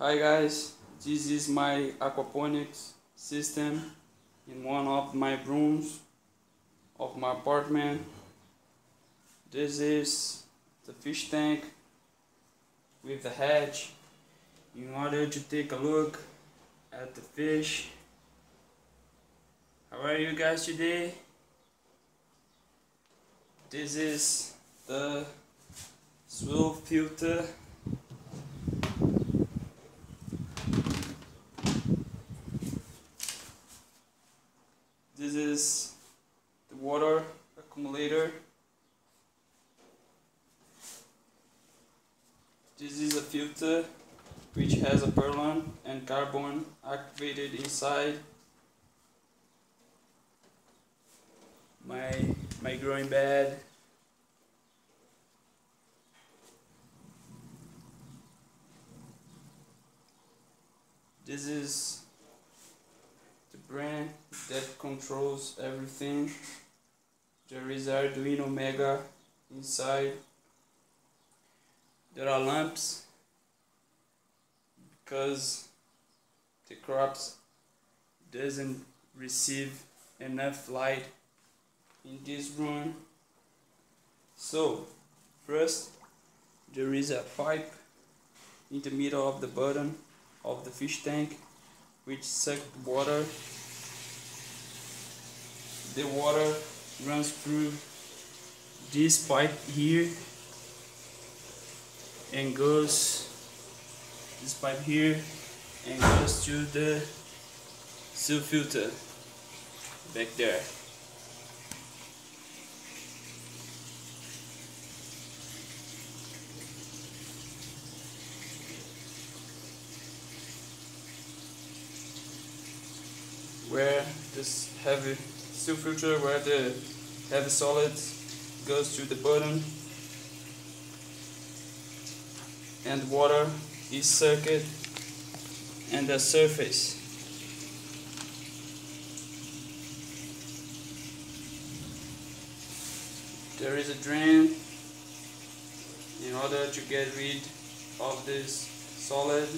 Hi guys, this is my aquaponics system in one of my rooms of my apartment. This is the fish tank with the hatch in order to take a look at the fish. How are you guys today? This is the swirl filter This is the water accumulator. This is a filter which has a perlon and carbon activated inside. My my growing bed. This is the brand that controls everything. There is Arduino Mega inside. There are lamps because the crops doesn't receive enough light in this room. So first there is a pipe in the middle of the bottom of the fish tank which suck water. The water runs through this pipe here and goes this pipe here and goes to the swirl filter back there. where this heavy swirl filter where the heavy solid goes to the bottom and water is circuit and the surface. There is a drain in order to get rid of this solid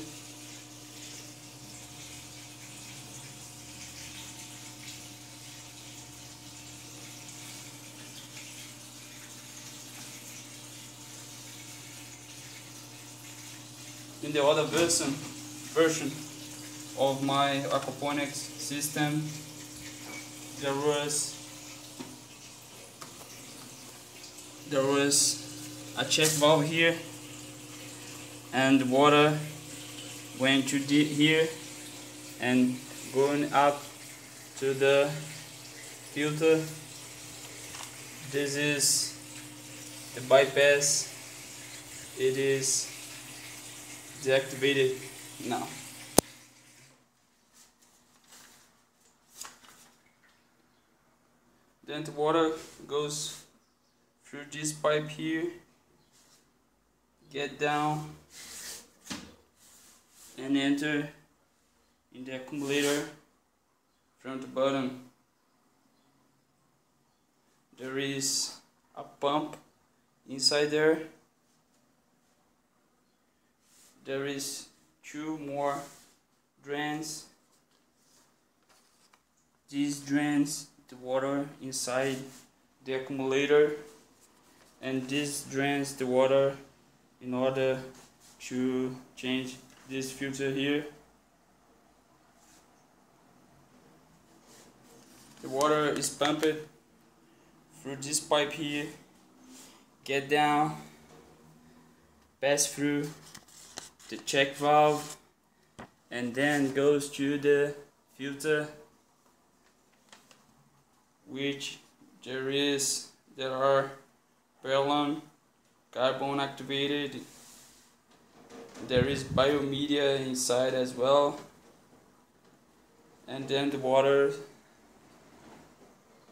in the other version version of my aquaponics system there was there was a check valve here and water went to the here and going up to the filter. This is the bypass. It is deactivated now. Then the water goes through this pipe here, get down and enter in the accumulator from the bottom. There is a pump inside there there is two more drains. These drains the water inside the accumulator and this drains the water in order to change this filter here. The water is pumped through this pipe here get down pass through the check valve and then goes to the filter which there is there are perlon carbon activated. There is biomedia inside as well. And then the water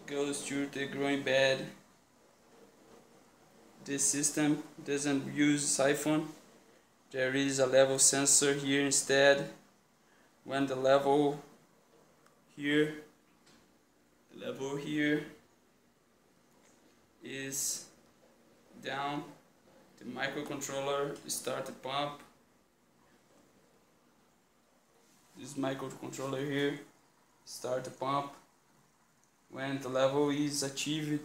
goes through the growing bed. This system doesn't use siphon there is a level sensor here instead. When the level here the level here is down the microcontroller start the pump. This microcontroller here start the pump. When the level is achieved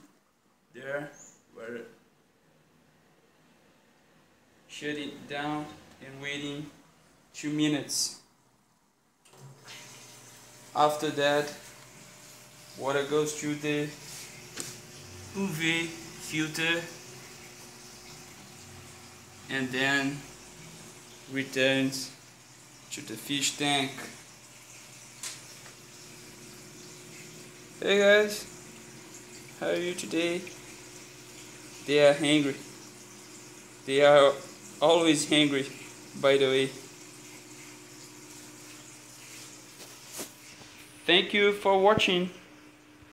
there where shut it down and waiting two minutes. After that water goes through the UV filter and then returns to the fish tank. Hey guys how are you today? They are hungry they are always hungry by the way. Thank you for watching